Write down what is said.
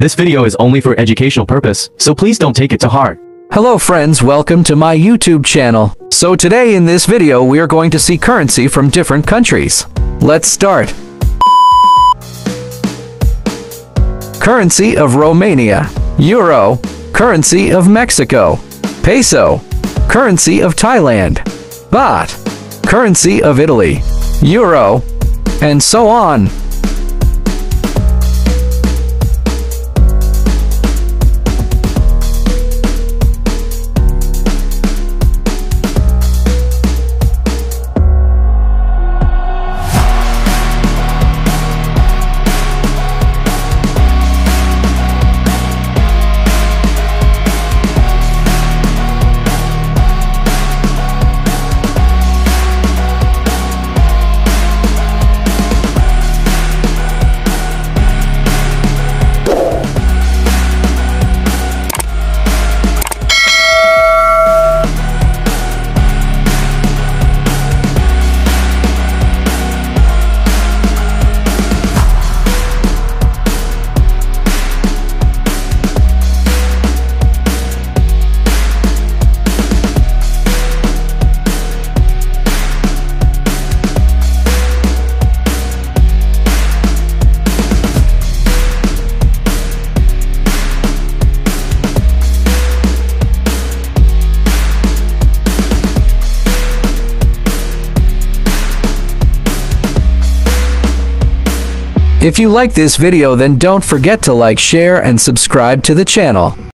This video is only for educational purpose, so please don't take it to heart. Hello friends, welcome to my YouTube channel. So today in this video we are going to see currency from different countries. Let's start. Currency of Romania. Euro. Currency of Mexico. Peso. Currency of Thailand. Baht. Currency of Italy. Euro. And so on. If you like this video then don't forget to like, share and subscribe to the channel.